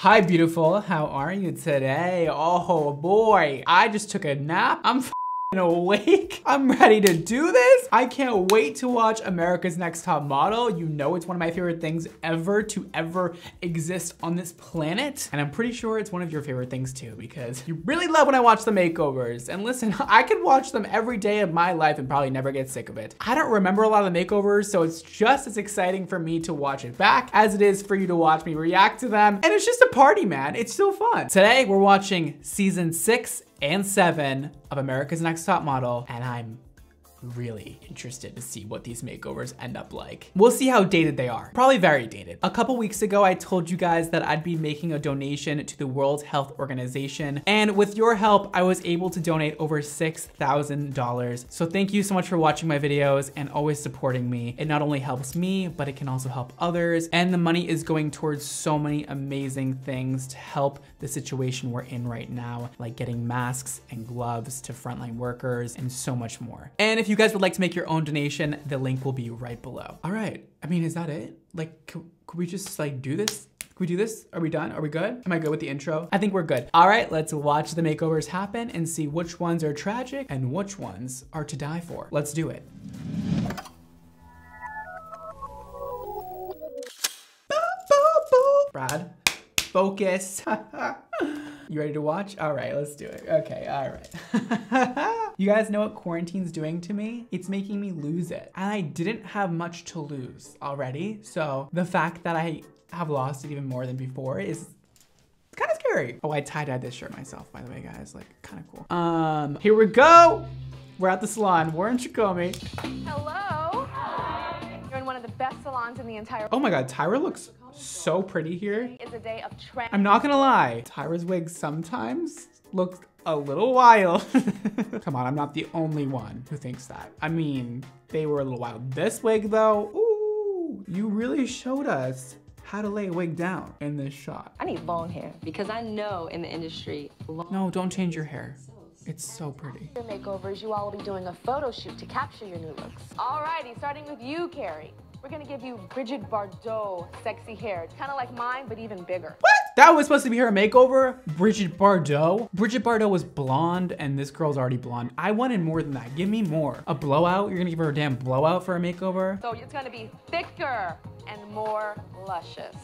Hi, beautiful. How are you today? Oh boy, I just took a nap. I'm awake. I'm ready to do this. I can't wait to watch America's Next Top Model. You know it's one of my favorite things ever to ever exist on this planet. And I'm pretty sure it's one of your favorite things too, because you really love when I watch the makeovers. And listen, I could watch them every day of my life and probably never get sick of it. I don't remember a lot of the makeovers, so it's just as exciting for me to watch it back as it is for you to watch me react to them. And it's just a party, man. It's so fun. Today, we're watching season six and seven of America's Next Top Model, and I'm really interested to see what these makeovers end up like. We'll see how dated they are. Probably very dated. A couple weeks ago, I told you guys that I'd be making a donation to the World Health Organization. And with your help, I was able to donate over $6,000. So thank you so much for watching my videos and always supporting me. It not only helps me, but it can also help others. And the money is going towards so many amazing things to help the situation we're in right now, like getting masks and gloves to frontline workers and so much more. And if you guys would like to make your own donation, the link will be right below. All right, I mean, is that it? Like, could, could we just like do this? Can we do this? Are we done? Are we good? Am I good with the intro? I think we're good. All right, let's watch the makeovers happen and see which ones are tragic and which ones are to die for. Let's do it. Brad, focus. you ready to watch? All right, let's do it. Okay, all right. you guys know what quarantine's doing to me? It's making me lose it. And I didn't have much to lose already. So the fact that I have lost it even more than before is kind of scary. Oh, I tie-dyed this shirt myself, by the way, guys. Like, kind of cool. Um, here we go. We're at the salon. Warren Tricomi. Hello. You're in one of the best salons in the entire. Oh my God, Tyra looks so pretty here. It's a day of trend. I'm not gonna lie, Tyra's wig sometimes looks a little wild. Come on, I'm not the only one who thinks that. I mean, they were a little wild. This wig though, ooh, you really showed us how to lay a wig down in this shot. I need long hair because I know in the industry. Long No, don't change your hair. It's so pretty. Your makeovers, you all will be doing a photo shoot to capture your new looks. Alrighty, starting with you, Carrie. We're gonna give you Bridget Bardot sexy hair. It's kind of like mine, but even bigger. What? That was supposed to be her makeover? Bridget Bardot? Bridget Bardot was blonde and this girl's already blonde. I wanted more than that. Give me more. A blowout? You're gonna give her a damn blowout for a makeover? So it's gonna be thicker and more luscious.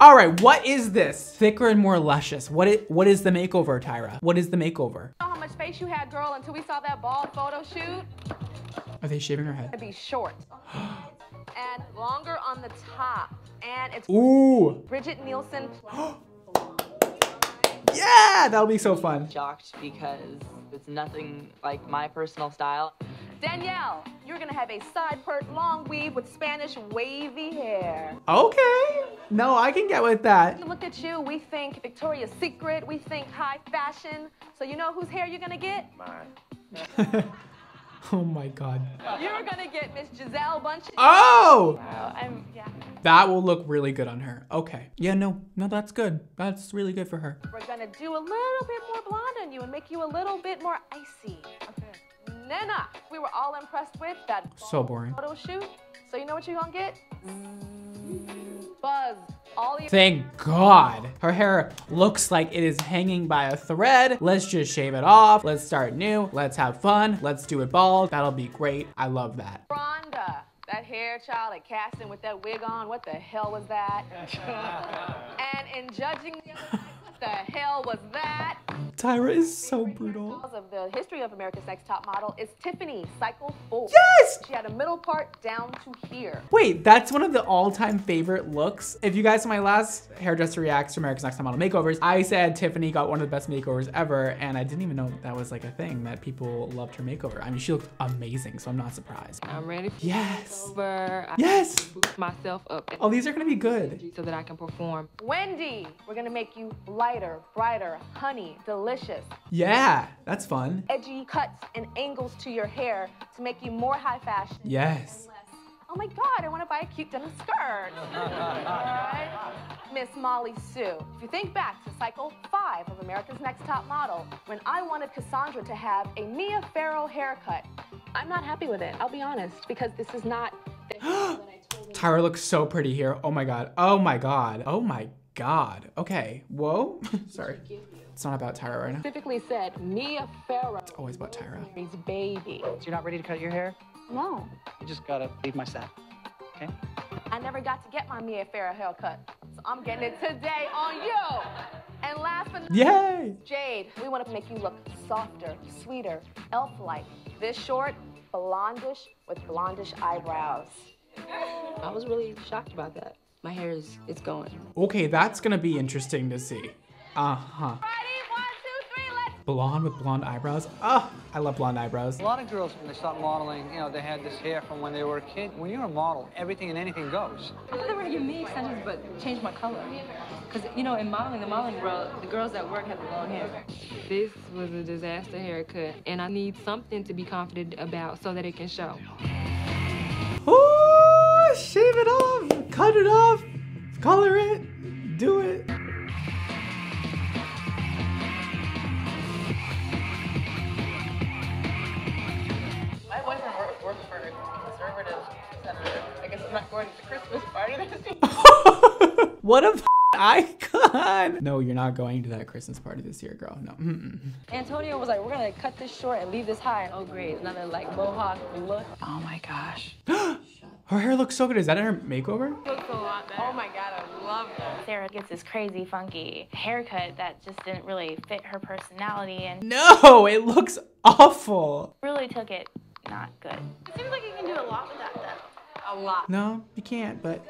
All right, what is this? Thicker and more luscious. What is, what is the makeover, Tyra? What is the makeover? You know how much face you had, girl, until we saw that bald photo shoot? Are they shaving her head? It'd be short. and longer on the top. And it's Ooh, Bridget Nielsen yeah, that'll be so fun. shocked because it's nothing like my personal style. Danielle, you're gonna have a side part long weave with Spanish wavy hair. Okay, no, I can get with that. Look at you, we think Victoria's Secret, we think high fashion. So you know whose hair you're gonna get? Oh my God. You're gonna get Miss Gisele Bündchen. Oh, Wow, I'm, yeah. that will look really good on her. Okay, yeah, no, no, that's good. That's really good for her. We're gonna do a little bit more blonde on you and make you a little bit more icy. Okay. Nnenna, we were all impressed with that So boring. photo shoot. So you know what you're gonna get? Buzz. All your Thank God. Her hair looks like it is hanging by a thread. Let's just shave it off. Let's start new. Let's have fun. Let's do it bald. That'll be great. I love that. Rhonda. That hair child at casting with that wig on, what the hell was that? and in judging the other night, what the hell was that? Tyra is so brutal. Of the history of America's Next Top Model is Tiffany Cycle 4. Yes! She had a middle part down to here. Wait, that's one of the all-time favorite looks. If you guys saw my last hairdresser reacts to America's Next Top Model makeovers, I said Tiffany got one of the best makeovers ever, and I didn't even know that was like a thing that people loved her makeover. I mean, she looked amazing, so I'm not surprised. I'm ready for Yes. over. I Yes. boost myself up Oh, these are gonna be good. so that I can perform. Wendy, we're gonna make you lighter, brighter, honey, delicious. Yeah, that's fun. Edgy cuts and angles to your hair to make you more high fashion. Yes. Oh my God, I want to buy a cute denim skirt. Alright. Miss Mollie Sue. If you think back to cycle five of America's Next Top Model, when I wanted Cassandra to have a Mia Farrow haircut, I'm not happy with it. I'll be honest, because this is not the that I told Tyra looks so pretty here. Oh my god. Oh my god. Oh my God. Okay. Whoa. Sorry. It's not about Tyra right now. Specifically said Mia Farrow. Always about Tyra. His baby. So you're not ready to cut your hair? No. You just gotta leave my set. Okay? I never got to get my Mia Farrow haircut. So I'm getting it today on you. And last but not Yay! Jade, we want to make you look softer, sweeter, elf-like. This short, blondish with blondish eyebrows. I was really shocked about that. My hair is, it's going. Okay, that's gonna be interesting to see. Uh-huh. Ready? One, two, three, let's Blonde with blonde eyebrows. Ah, I love blonde eyebrows. A lot of girls, when they start modeling, you know, they had this hair from when they were a kid. When you're a model, everything and anything goes. I didn't really give me extensions, but change my color. Because, you know, in modeling, the modeling world, the girls that work have the long hair. This was a disaster haircut, and I need something to be confident about so that it can show. Oh, shave it off, cut it off, color it, do it. I'm not going to the Christmas party this year. what a f- icon. No, you're not going to that Christmas party this year, girl. No. Mm-mm. Antonio was like, we're going to cut this short and leave this high. Oh, great. Another, like, mohawk look. Oh my gosh. Her hair looks so good. Is that her makeover? It looks a lot better. Oh my god, I love that. Sarah gets this crazy, funky haircut that just didn't really fit her personality and No, it looks awful. really took it not good. It seems like you can do a lot with that then. A lot. No, you can't, but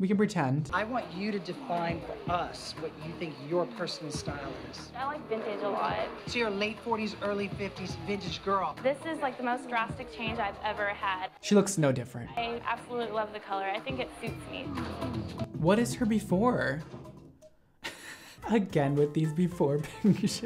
we can pretend. I want you to define for us what you think your personal style is. I like vintage a lot. So you're a late 40s, early 50s vintage girl. This is like the most drastic change I've ever had. She looks no different. I absolutely love the color. I think it suits me. What is her before? Again with these before pictures.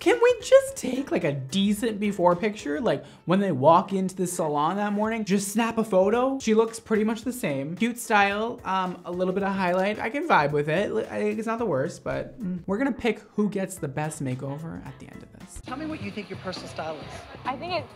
Can we just take like a decent before picture? Like when they walk into the salon that morning, just snap a photo. She looks pretty much the same. Cute style, um, a little bit of highlight. I can vibe with it. It's not the worst, but mm, we're gonna pick who gets the best makeover at the end of this. Tell me what you think your personal style is. I think it's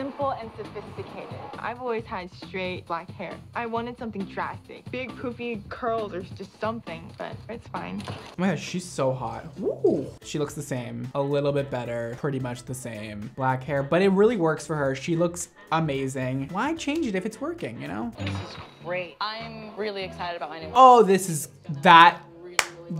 simple and sophisticated. I've always had straight black hair. I wanted something drastic. Big poofy curls or just something, but it's fine. Oh my gosh, she's so hot. Woo! She looks the same, a little bit better, pretty much the same. Black hair, but it really works for her. She looks amazing. Why change it if it's working, you know? This is great. I'm really excited about my new Oh, this is that.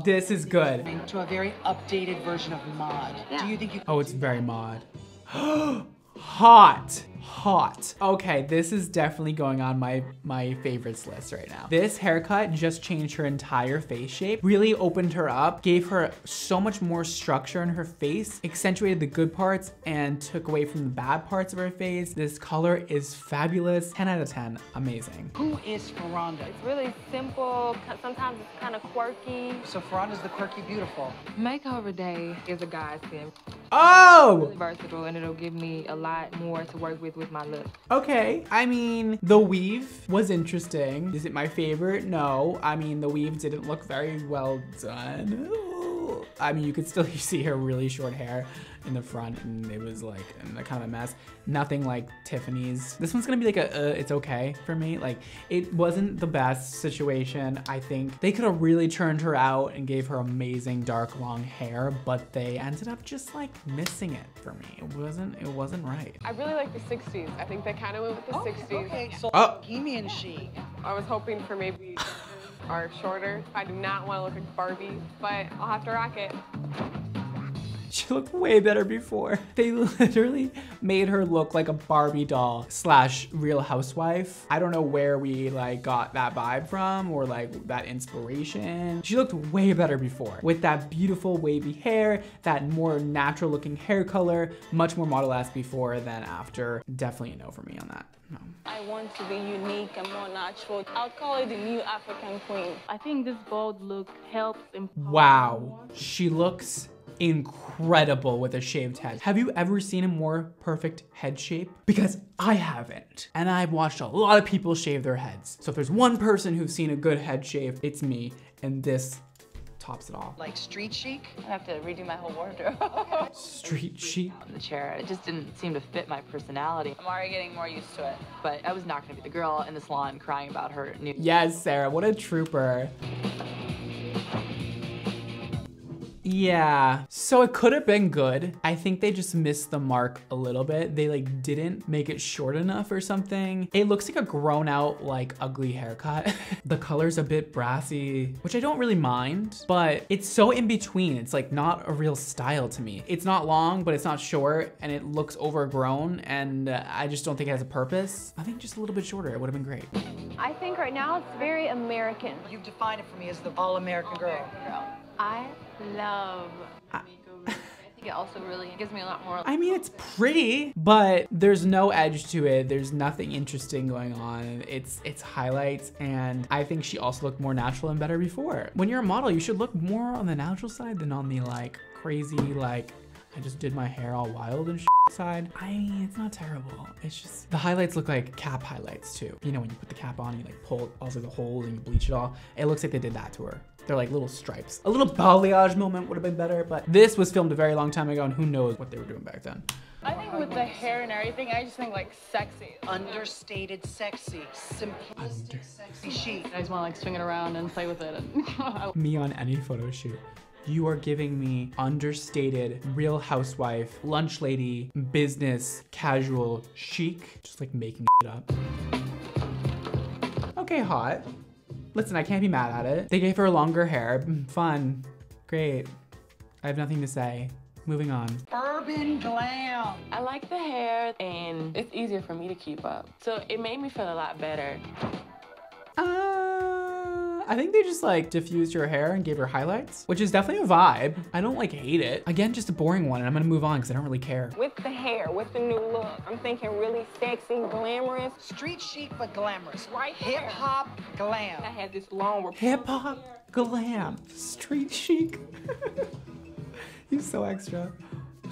This is good. To a very updated version of mod. Do you think you Oh, it's very mod. Hot. Hot. Okay, this is definitely going on my my favorites list right now. This haircut just changed her entire face shape, really opened her up, gave her so much more structure in her face, accentuated the good parts and took away from the bad parts of her face. This color is fabulous. 10 out of 10. Amazing. Who is Furonda? It's really simple, sometimes it's kind of quirky. So Furonda's the quirky beautiful. Makeover day is a godsend. Oh! Versatile, and it'll give me a lot more to work with with my look. Okay. I mean, the weave was interesting. Is it my favorite? No. I mean, the weave didn't look very well done. Ooh. I mean, you could still see her really short hair in the front and it was like kind of a mess. Nothing like Tiffany's. This one's gonna be like a, uh, it's okay for me. Like it wasn't the best situation. I think they could have really turned her out and gave her amazing dark long hair, but they ended up just like missing it for me. It wasn't, it wasn't right. I really like the 60s. I think they kind of went with the 60s. Okay, so Oh. bohemian chic. I was hoping for maybe are shorter. I do not want to look like Barbie, but I'll have to rock it. She looked way better before. They literally made her look like a Barbie doll slash real housewife. I don't know where we like got that vibe from or like that inspiration. She looked way better before with that beautiful wavy hair, that more natural looking hair color, much more model-esque before than after. Definitely a no for me on that. No. I want to be unique and more natural. I'll call it the new African queen. I think this bold look helps empower Wow, she looks incredible with a shaved head. Have you ever seen a more perfect head shape? Because I haven't. And I've watched a lot of people shave their heads. So if there's one person who's seen a good head shave, it's me. And this tops it all. Like street chic? I have to redo my whole wardrobe. Street chic. On the chair, it just didn't seem to fit my personality. I'm already getting more used to it. But I was not gonna be the girl in the salon crying about her new Yes, Sarah, what a trooper. Yeah. So it could have been good. I think they just missed the mark a little bit. They like didn't make it short enough or something. It looks like a grown out, like ugly haircut. the color's a bit brassy, which I don't really mind, but it's so in between. It's like not a real style to me. It's not long, but it's not short and it looks overgrown and uh, I just don't think it has a purpose. I think just a little bit shorter, it would have been great. I think right now it's very American. You've defined it for me as the all-American girl. I love I think it also really gives me a lot more. I mean, it's pretty, but there's no edge to it. There's nothing interesting going on. It's it's highlights, and I think she also looked more natural and better before. When you're a model, you should look more on the natural side than on the like crazy like I just did my hair all wild and side. I mean, it's not terrible. It's just, the highlights look like cap highlights too. You know, when you put the cap on, and you like pull all also the holes and you bleach it all. It looks like they did that to her. They're like little stripes. A little balayage moment would have been better, but this was filmed a very long time ago and who knows what they were doing back then. I think with the hair and everything, I just think like sexy. Understated sexy, simplistic sexy chic. I just want to like swing it around and play with it. And Me on any photo shoot. You are giving me understated, real housewife, lunch lady, business, casual, chic, just like making it up. Okay, hot. Listen, I can't be mad at it. They gave her longer hair. Mm, fun. Great. I have nothing to say. Moving on. Urban glam. I like the hair and it's easier for me to keep up. So it made me feel a lot better. I think they just like diffused her hair and gave her highlights, which is definitely a vibe. I don't like hate it. Again, just a boring one and I'm gonna move on because I don't really care. With the hair, with the new look, I'm thinking really sexy, glamorous. Street chic but glamorous. Right Hip hop glam. I had this long Hip hop glam. Street chic. He's so extra.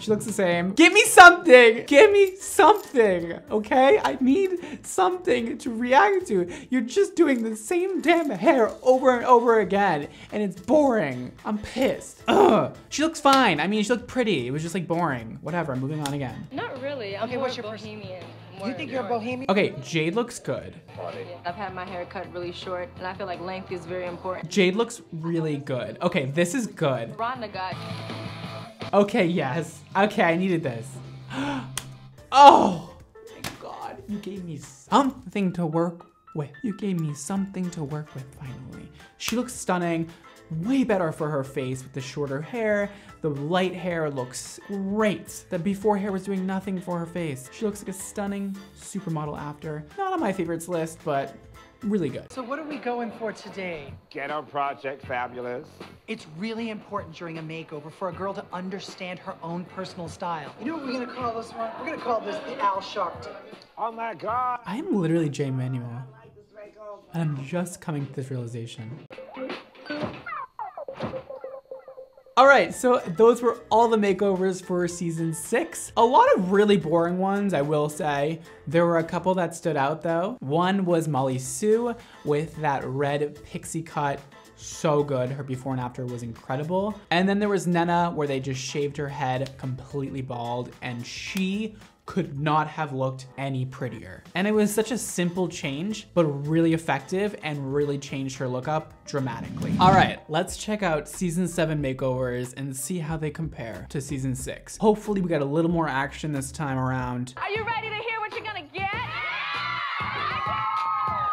She looks the same. Give me something. Give me something, okay? I need something to react to. You're just doing the same damn hair over and over again, and it's boring. I'm pissed. Ugh. She looks fine. I mean, she looked pretty. It was just like boring. Whatever, I'm moving on again. Not really. I'm Okay, more what's your pers- bohemian. You think you're a bohemian? Okay, Jade looks good. I've had my hair cut really short, and I feel like length is very important. Jade looks really good. Okay, this is good. Rhonda got Okay, yes. Okay, I needed this. oh my god, you gave me something to work with. You gave me something to work with finally. She looks stunning. Way better for her face with the shorter hair. The light hair looks great. The before hair was doing nothing for her face. She looks like a stunning supermodel after. Not on my favorites list, but really good. So what are we going for today? Ghetto Project Fabulous. It's really important during a makeover for a girl to understand her own personal style. You know what we're gonna call this one? We're gonna call this the Al Sharpton. Oh my God. I am literally Jay Manuel. And I'm just coming to this realization. All right, so those were all the makeovers for season six. A lot of really boring ones, I will say. There were a couple that stood out though. One was Mollie Sue with that red pixie cut so good. Her before and after was incredible. And then there was Nnenna where they just shaved her head completely bald and she could not have looked any prettier. And it was such a simple change, but really effective and really changed her look up dramatically. All right, let's check out season seven makeovers and see how they compare to season six. Hopefully we got a little more action this time around. Are you ready to hear what you're gonna get?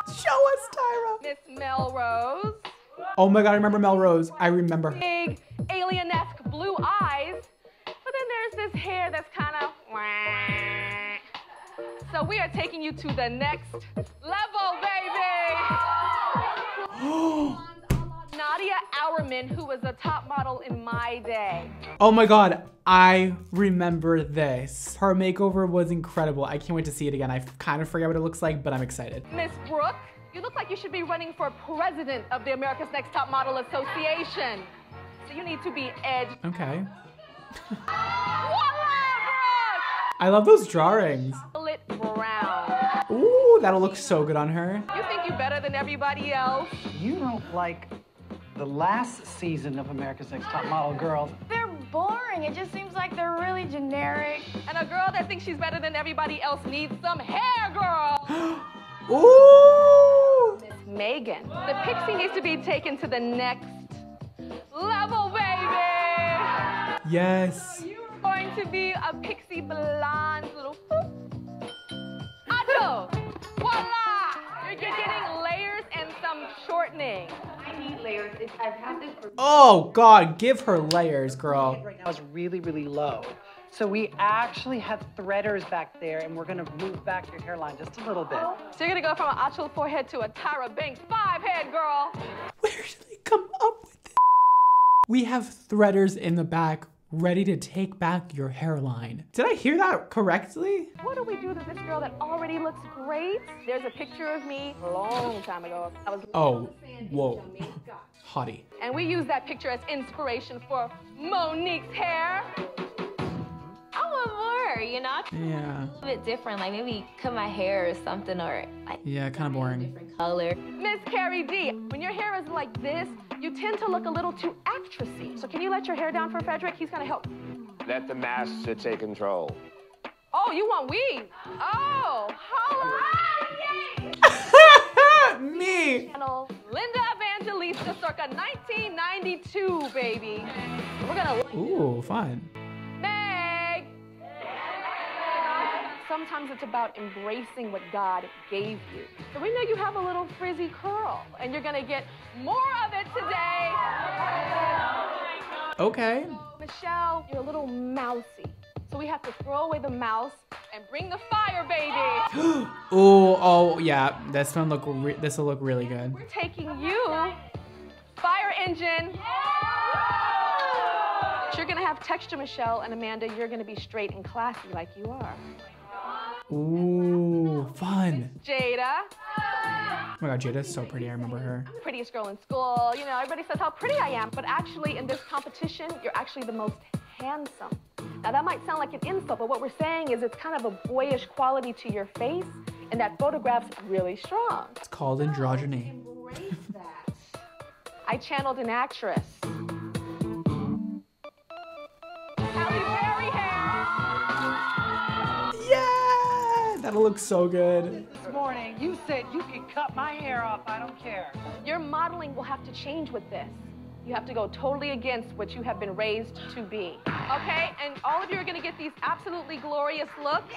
Show us, Tyra. Miss Melrose. Oh my God, I remember Melrose. I remember her. Big alien-esque blue eyes. There's this hair that's kind of so we are taking you to the next level, baby. Nadja Auermann, who was a top model in my day. Oh my God, I remember this. Her makeover was incredible. I can't wait to see it again. I kind of forget what it looks like, but I'm excited. Miss Brooke, you look like you should be running for president of the America's Next Top Model Association. So you need to be edged. Okay. Voila, I love those drawings. Brooke! Lit brown. Ooh, that'll look so good on her. You think you're better than everybody else? You don't like the last season of America's Next Top Model girls. They're boring. It just seems like they're really generic. And a girl that thinks she's better than everybody else needs some hair, girl. Ooh! Miss Megan. The pixie needs to be taken to the next level, baby. Yes. You're going to be a pixie blonde little foop. Acho! Voila! You're getting layers and some shortening. I need layers. It's, I've had this for Oh God, give her layers, girl. Right now is really, really low. So we actually have threaders back there, and we're gonna move back your hairline just a little bit. Oh. So you're gonna go from an Acho forehead to a Tyra Banks five head, girl. Where did they come up with this? We have threaders in the back ready to take back your hairline. Did I hear that correctly? What do we do to this girl that already looks great? There's a picture of me a long time ago. I was Oh, whoa. Hottie. and we use that picture as inspiration for Monique's hair. Oh, I want more, you know? Yeah. A bit different, like maybe cut my hair or something, or like Yeah, kind of boring. different color. Miss CariDee, when your hair is like this, you tend to look a little too actressy. So can you let your hair down for Frédéric? He's gonna help. Let the master take control. Oh, you want weave? Oh, holla! Me. Channel Linda Evangelista circa 1992, baby. We're gonna Ooh, fun. Sometimes it's about embracing what God gave you. So we know you have a little frizzy curl, and you're gonna get more of it today. Okay. Michelle, you're a little mousy. So we have to throw away the mouse and bring the fire, baby. Ooh, oh yeah. This one look. Re- this will look really good. We're taking you, fire engine. You're gonna have texture, Michelle, and Amanda, you're gonna be straight and classy like you are. Ooh, fun. Jaeda, Oh my God, Jaeda's so pretty. I remember her. prettiest girl in school. You know, everybody says how pretty I am, but actually in this competition, you're actually the most handsome. Now that might sound like an insult, but what we're saying is it's kind of a boyish quality to your face, and that photograph's really strong. It's called androgyny. I channeled an actress. Yeah, that'll look so good. This morning, you said you could cut my hair off. I don't care. Your modeling will have to change with this. You have to go totally against what you have been raised to be. Okay? And all of you are gonna get these absolutely glorious looks.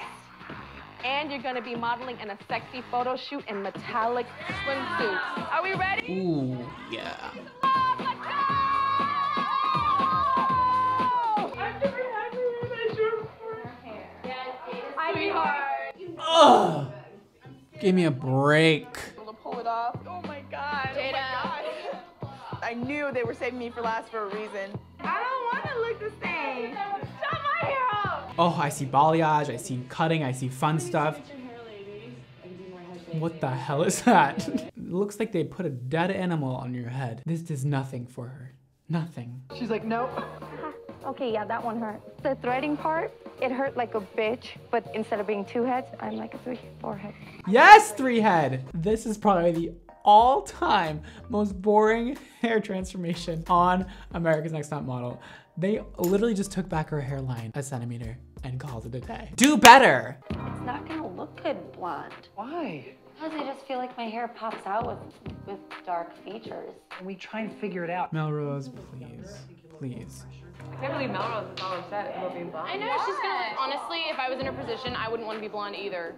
And you're gonna be modeling in a sexy photo shoot in metallic swimsuits. Are we ready? Ooh, yeah. Sweetheart. Ugh. Give me a break. to pull it off. Oh my god. Oh my god. I knew they were saving me for last for a reason. I don't want to look the same. Shut my hair off. Oh, I see balayage, I see cutting, I see fun stuff. What the hell is that? it looks like they put a dead animal on your head. This does nothing for her. Nothing. She's like, nope. Okay, yeah, that one hurt. The threading part, it hurt like a bitch, but instead of being two heads, I'm like a three, four head. Yes, three head. This is probably the all-time most boring hair transformation on America's Next Top Model. They literally just took back her hairline a centimeter and called it a day. Do better. It's not gonna look good blonde. Why? Because I just feel like my hair pops out with with dark features. And we try and figure it out. Melrose, please, please. I can't believe Melrose is all upset about being blonde. I know she's gonna. Honestly, if I was in her position, I wouldn't want to be blonde either.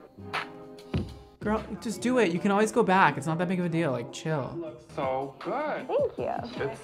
Girl, just do it. You can always go back. It's not that big of a deal. Like, chill. So good. Thank you. It's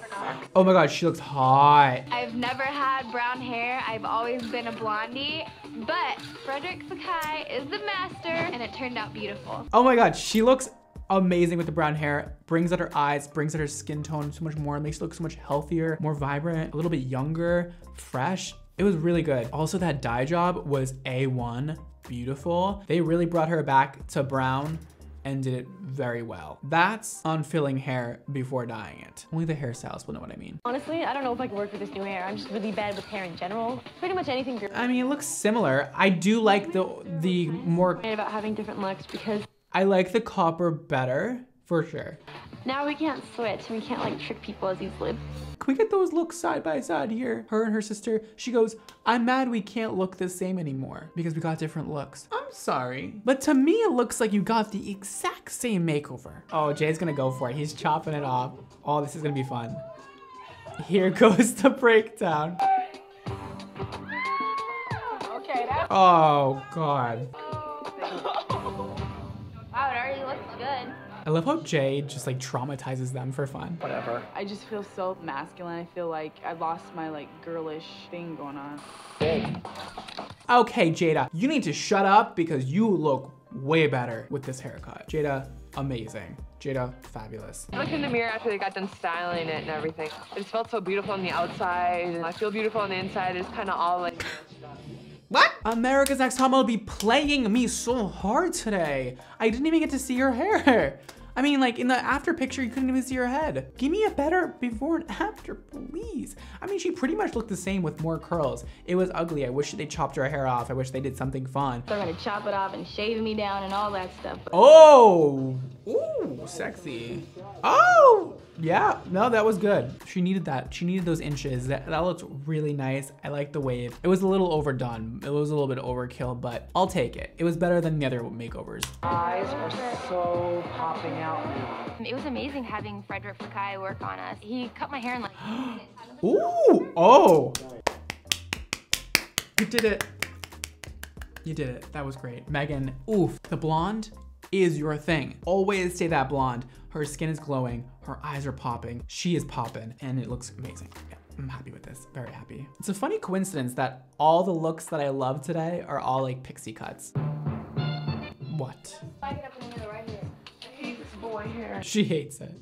Oh my god, she looks hot. I've never had brown hair. I've always been a blondie. But Frédéric Fekkai is the master, and it turned out beautiful. Oh my god, she looks amazing with the brown hair. Brings out her eyes, brings out her skin tone so much more. Makes her look so much healthier, more vibrant, a little bit younger, fresh. It was really good. Also, that dye job was A1, beautiful. They really brought her back to brown and did it very well. That's unfilling hair before dyeing it. Only the hairstylist will know what I mean. Honestly, I don't know if I can work with this new hair. I'm just really bad with hair in general. Pretty much anything. I mean, it looks similar. I do like the the more, about having different looks because I like the copper better, for sure. now we can't switch. We can't like trick people as easily. Can we get those looks side by side here? Her and her sister. She goes, I'm mad we can't look the same anymore because we got different looks. I'm sorry. But to me, it looks like you got the exact same makeover. Oh, Jay's gonna go for it. He's chopping it off. Oh, this is gonna be fun. Here goes the breakdown. Okay, oh, God. I love how Jade just like traumatizes them for fun. Whatever. I just feel so masculine. I feel like I lost my like girlish thing going on. Okay, Jaeda, you need to shut up because you look way better with this haircut. Jaeda, amazing. Jaeda, fabulous. I looked in the mirror after they got done styling it and everything. It just felt so beautiful on the outside, and I feel beautiful on the inside. It's kind of all like. What? America's Next Top Model be playing me so hard today. I didn't even get to see your hair. I mean, like in the after picture, you couldn't even see her head. Give me a better before and after, please. I mean, she pretty much looked the same with more curls. It was ugly. I wish they chopped her hair off. I wish they did something fun. They're gonna chop it off and shave me down and all that stuff. Oh, ooh, sexy. Oh, yeah, no, that was good. She needed that. She needed those inches. That, that looked really nice. I like the wave. It was a little overdone. It was a little bit overkill, but I'll take it. It was better than the other makeovers. Eyes are so popping out. It was amazing having Frédéric Fekkai work on us. He cut my hair in like Ooh, oh. You did it. You did it. That was great. Megan, oof. The blonde is your thing. Always stay that blonde. Her skin is glowing. Her eyes are popping. She is popping and it looks amazing. Yeah, I'm happy with this. Very happy. It's a funny coincidence that all the looks that I love today are all like pixie cuts. What? She hates it.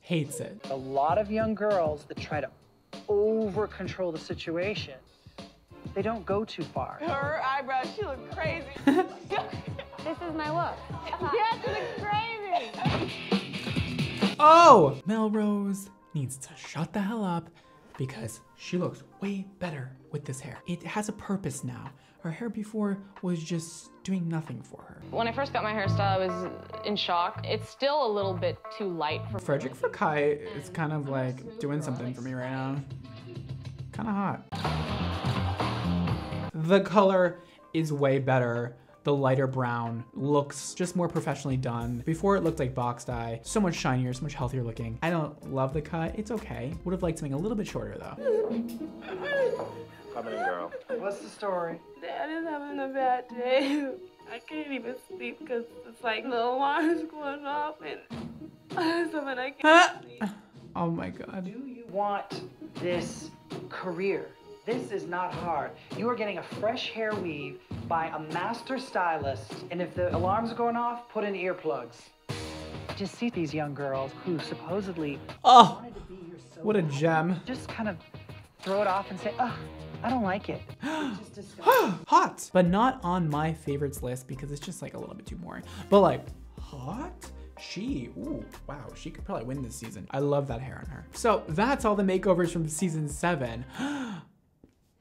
Hates it. A lot of young girls that try to over control the situation, they don't go too far. Her eyebrows, she look crazy. this is my look. yeah, she looks crazy. Oh! Melrose needs to shut the hell up because she looks way better with this hair. It has a purpose now. Her hair before was just doing nothing for her. When I first got my hairstyle, I was in shock. It's still a little bit too light for Frédéric Fekkai is kind of like doing something for me right now. Kind of hot. The color is way better. The lighter brown looks just more professionally done. Before it looked like box dye, so much shinier, so much healthier looking. I don't love the cut, it's okay. Would have liked something a little bit shorter though. Coming in, girl. What's the story? Dad is having a bad day. I can't even sleep because it's like the alarm's going off and something I can't sleep. Oh my God. Do you want this career? This is not hard. You are getting a fresh hair weave by a master stylist, and if the alarms are going off, put in earplugs. Just see these young girls who supposedly Oh, wanted to be here so what a gem. Just kind of throw it off and say, oh, I don't like it. Just hot, but not on my favorites list because it's just like a little bit too boring. But like, hot? She, ooh, wow, she could probably win this season. I love that hair on her. So that's all the makeovers from season seven.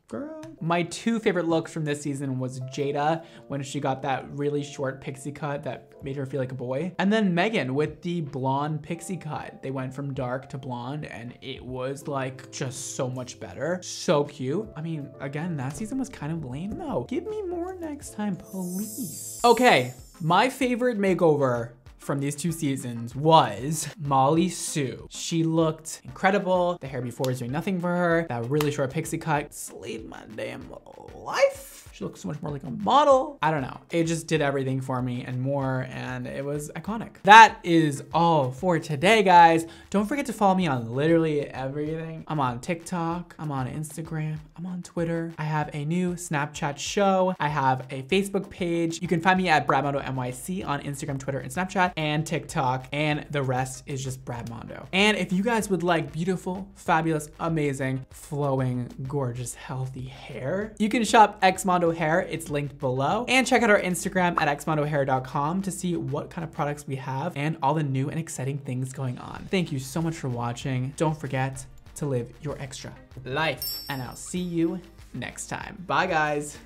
Girl. My two favorite looks from this season was Jaeda when she got that really short pixie cut that made her feel like a boy. And then Megan with the blonde pixie cut. They went from dark to blonde and it was like just so much better. So cute. I mean, again, that season was kind of lame though. Give me more next time, please. Okay, my favorite makeover from these two seasons was Mollie Sue. She looked incredible. The hair before was doing nothing for her. That really short pixie cut slayed my damn life. She looked so much more like a model. I don't know. It just did everything for me and more, and it was iconic. That is all for today, guys. Don't forget to follow me on literally everything. I'm on TikTok, I'm on Instagram, I'm on Twitter. I have a new Snapchat show. I have a Facebook page. You can find me at Bradmondo NYC on Instagram, Twitter, and Snapchat, and TikTok, and the rest is just Bradmondo. And if you guys would like beautiful, fabulous, amazing, flowing, gorgeous, healthy hair, you can shop Xmondo Hair. It's linked below. And check out our Instagram at xmondohair.com to see what kind of products we have and all the new and exciting things going on. Thank you so much for watching. Don't forget to live your extra life. And I'll see you next time. Bye, guys.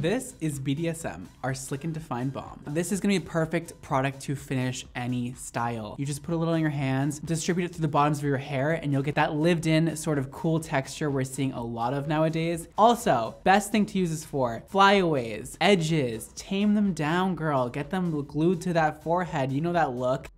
This is BDSM, our slick and defined balm. This is gonna be a perfect product to finish any style. You just put a little on your hands, distribute it to the bottoms of your hair, and you'll get that lived in sort of cool texture we're seeing a lot of nowadays. Also, best thing to use this for, flyaways, edges, tame them down, girl. Get them glued to that forehead. You know that look.